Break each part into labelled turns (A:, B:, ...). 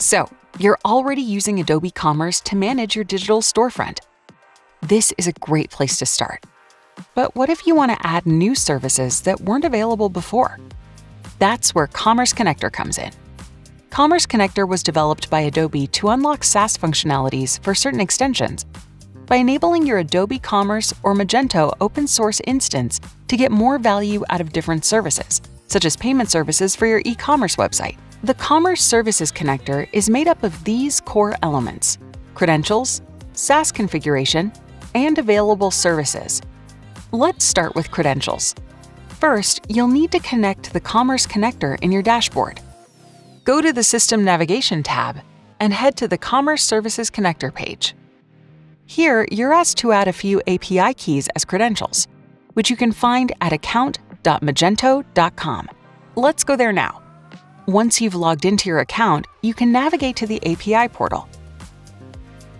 A: So, you're already using Adobe Commerce to manage your digital storefront. This is a great place to start. But what if you want to add new services that weren't available before? That's where Commerce Connector comes in. Commerce Connector was developed by Adobe to unlock SaaS functionalities for certain extensions by enabling your Adobe Commerce or Magento open source instance to get more value out of different services, such as payment services for your e-commerce website. The Commerce Services connector is made up of these core elements credentials, SaaS configuration, and available services. Let's start with credentials. First, you'll need to connect the Commerce connector in your dashboard. Go to the System Navigation tab and head to the Commerce Services Connector page. Here, you're asked to add a few API keys as credentials, which you can find at account.magento.com. Let's go there now. Once you've logged into your account, you can navigate to the API portal.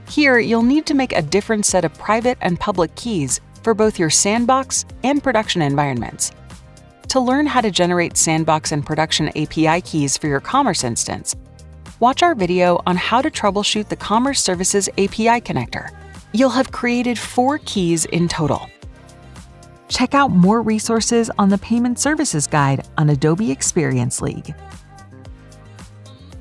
A: Here, you'll need to make a different set of private and public keys for both your sandbox and production environments. To learn how to generate sandbox and production API keys for your Commerce instance, watch our video on how to troubleshoot the Commerce Services API connector. You'll have created four keys in total. Check out more resources on the Payment Services Guide on Adobe Experience League.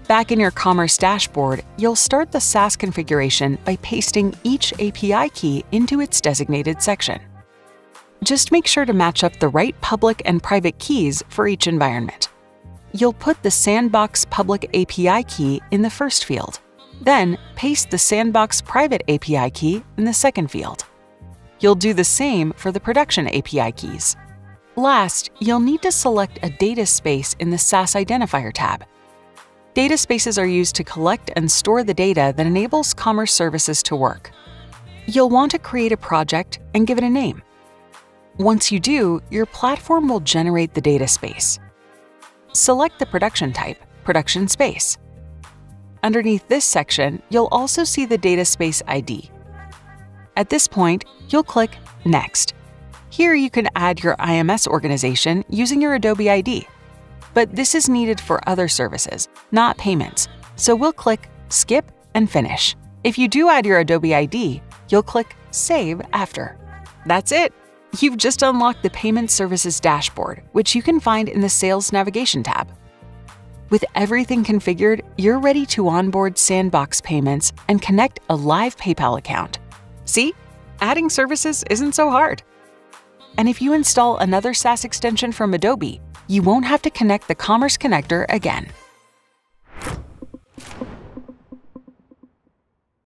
A: Back in your Commerce dashboard, you'll start the SaaS configuration by pasting each API key into its designated section. Just make sure to match up the right public and private keys for each environment. You'll put the Sandbox Public API key in the first field. Then, paste the Sandbox Private API key in the second field. You'll do the same for the Production API keys. Last, you'll need to select a data space in the SaaS Identifier tab Data spaces are used to collect and store the data that enables commerce services to work. You'll want to create a project and give it a name. Once you do, your platform will generate the data space. Select the production type, Production Space. Underneath this section, you'll also see the data space ID. At this point, you'll click Next. Here you can add your IMS organization using your Adobe ID but this is needed for other services, not payments. So we'll click Skip and Finish. If you do add your Adobe ID, you'll click Save after. That's it! You've just unlocked the Payment Services dashboard, which you can find in the Sales Navigation tab. With everything configured, you're ready to onboard Sandbox payments and connect a live PayPal account. See? Adding services isn't so hard. And if you install another SaaS extension from Adobe, you won't have to connect the Commerce Connector again.